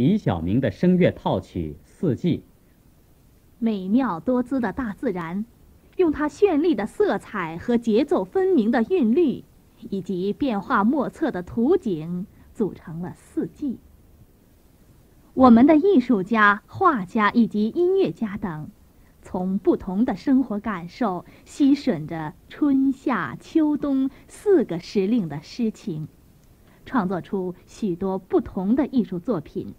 李小明的声乐套曲《四季》。美妙多姿的大自然，用它绚丽的色彩和节奏分明的韵律，以及变化莫测的图景，组成了四季。我们的艺术家、画家以及音乐家等，从不同的生活感受，吸吮着春夏秋冬四个时令的诗情，创作出许多不同的艺术作品，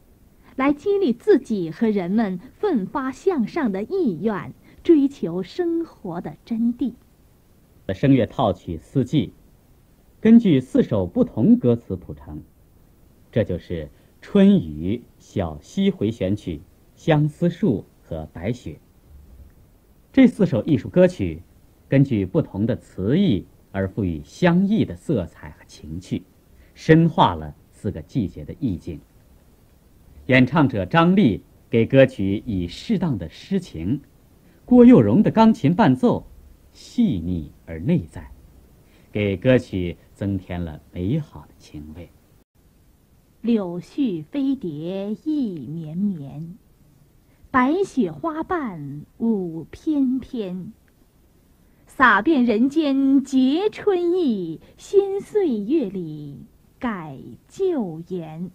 来激励自己和人们奋发向上的意愿，追求生活的真谛。的声乐套曲《四季》，根据四首不同歌词谱成，这就是。春雨、小溪回旋曲、相思树和白雪。这四首艺术歌曲，根据不同的词意而赋予相异的色彩和情趣，深化了四个季节的意境。演唱者张丽给歌曲以适当的诗情，郭佑荣的钢琴伴奏细腻而内在，给歌曲增添了美好的情味。柳絮飞蝶意绵绵，白雪花瓣舞翩翩。洒遍人间结春意，新岁月里改旧颜。